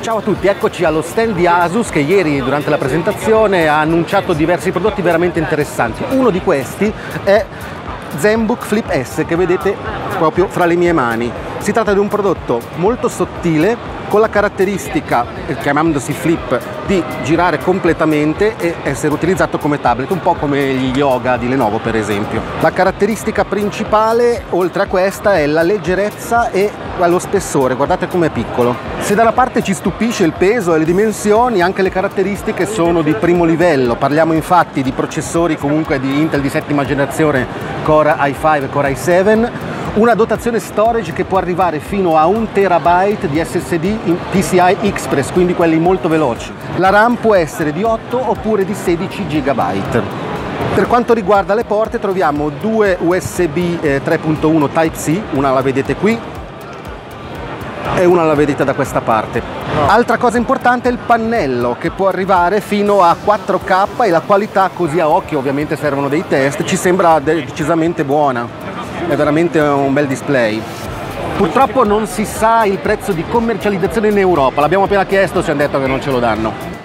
Ciao a tutti, eccoci allo stand di Asus che ieri durante la presentazione ha annunciato diversi prodotti veramente interessanti. Uno di questi è ZenBook Flip S che vedete proprio fra le mie mani. Si tratta di un prodotto molto sottile con la caratteristica, chiamandosi flip, di girare completamente e essere utilizzato come tablet, un po' come gli yoga di Lenovo per esempio. La caratteristica principale, oltre a questa, è la leggerezza e lo spessore, guardate com'è piccolo. Se da una parte ci stupisce il peso e le dimensioni, anche le caratteristiche sono di primo livello, parliamo infatti di processori comunque di Intel di settima generazione Core i5 e Core i7, una dotazione storage che può arrivare fino a un terabyte di SSD in PCI Express, quindi quelli molto veloci. La RAM può essere di 8 oppure di 16 GB. Per quanto riguarda le porte troviamo due USB 3.1 Type-C, una la vedete qui e una la vedete da questa parte. Altra cosa importante è il pannello che può arrivare fino a 4K e la qualità così a occhio, ovviamente servono dei test, ci sembra decisamente buona è veramente un bel display. Purtroppo non si sa il prezzo di commercializzazione in Europa, l'abbiamo appena chiesto e ci hanno detto che non ce lo danno.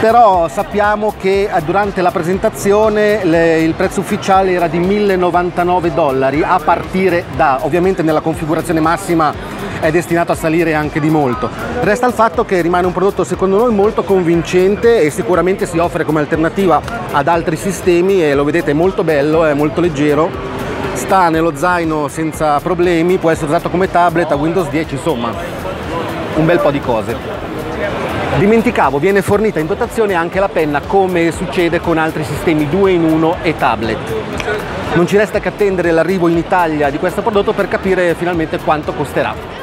Però sappiamo che eh, durante la presentazione le, il prezzo ufficiale era di 1099 dollari a partire da, ovviamente nella configurazione massima è destinato a salire anche di molto. Resta il fatto che rimane un prodotto secondo noi molto convincente e sicuramente si offre come alternativa ad altri sistemi e lo vedete è molto bello, è molto leggero sta nello zaino senza problemi, può essere usato come tablet a Windows 10, insomma un bel po' di cose. Dimenticavo, viene fornita in dotazione anche la penna come succede con altri sistemi 2 in 1 e tablet. Non ci resta che attendere l'arrivo in Italia di questo prodotto per capire finalmente quanto costerà.